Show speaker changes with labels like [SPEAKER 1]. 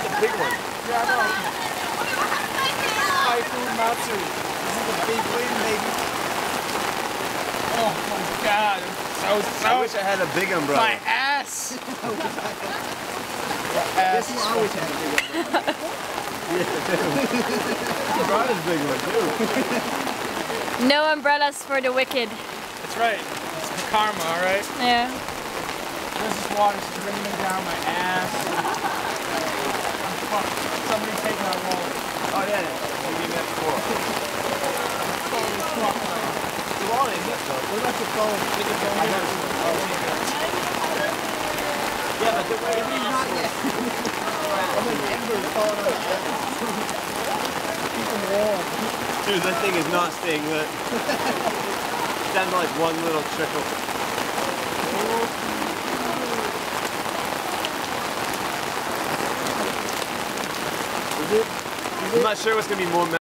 [SPEAKER 1] That's the big one.
[SPEAKER 2] Yeah, I know. Typhoon Matsuri. This is the big win, baby.
[SPEAKER 3] Oh my god. So
[SPEAKER 1] I wish I had a big umbrella.
[SPEAKER 3] my ass.
[SPEAKER 2] This one always had a big one.
[SPEAKER 1] You brought a big one too.
[SPEAKER 4] No umbrellas for the wicked.
[SPEAKER 3] That's right. It's for karma, all right.
[SPEAKER 4] Yeah.
[SPEAKER 3] There's this water streaming down my ass. I'm fucked. Somebody take my wallet.
[SPEAKER 1] Oh yeah, you gave me that before.
[SPEAKER 3] Holy fuck, man.
[SPEAKER 1] The is it.
[SPEAKER 2] What about your phone?
[SPEAKER 3] Look at the
[SPEAKER 1] I got it. Yeah, but the way
[SPEAKER 2] Not yet. I'm like embers falling on Keep them warm.
[SPEAKER 1] Dude, that thing is not staying lit. Down to like one little trickle.
[SPEAKER 2] Is it?
[SPEAKER 1] I'm not sure what's gonna be more